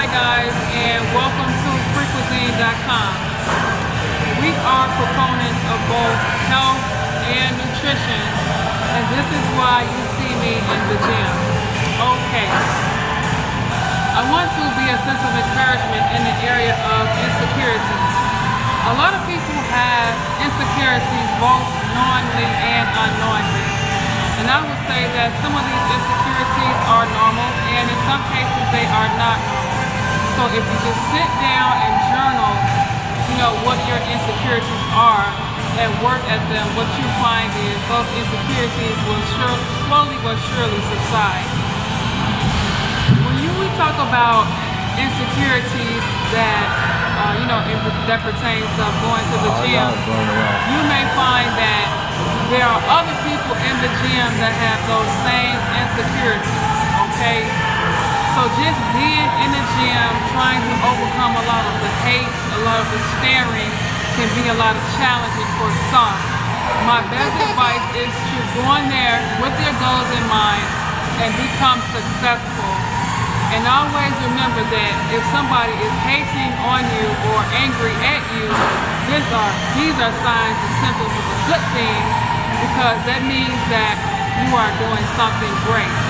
Hi guys, and welcome to Phriquizine.com. We are proponents of both health and nutrition, and this is why you see me in the gym. Okay. I want to be a sense of encouragement in the area of insecurities. A lot of people have insecurities both knowingly and unknowingly. And I would say that some of these insecurities are normal and in some cases they are not normal. So if you just sit down and journal, you know, what your insecurities are and work at them, what you find is those insecurities will sure, slowly but surely subside. When you we talk about insecurities that uh, you know that pertains to going to the gym, you may find that there are other people in the gym that have those same insecurities. Okay, so just being in gym, trying to overcome a lot of the hate, a lot of the staring, can be a lot of challenging for some. My best advice is to go in there with your goals in mind and become successful. And always remember that if somebody is hating on you or angry at you, these are, these are signs and symptoms of a good thing because that means that you are doing something great.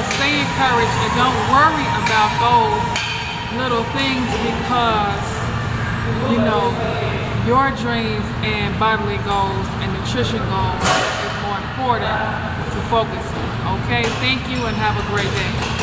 Stay encouraged and don't worry about those little things because, you know, your dreams and bodily goals and nutrition goals is more important to focus on. Okay, thank you and have a great day.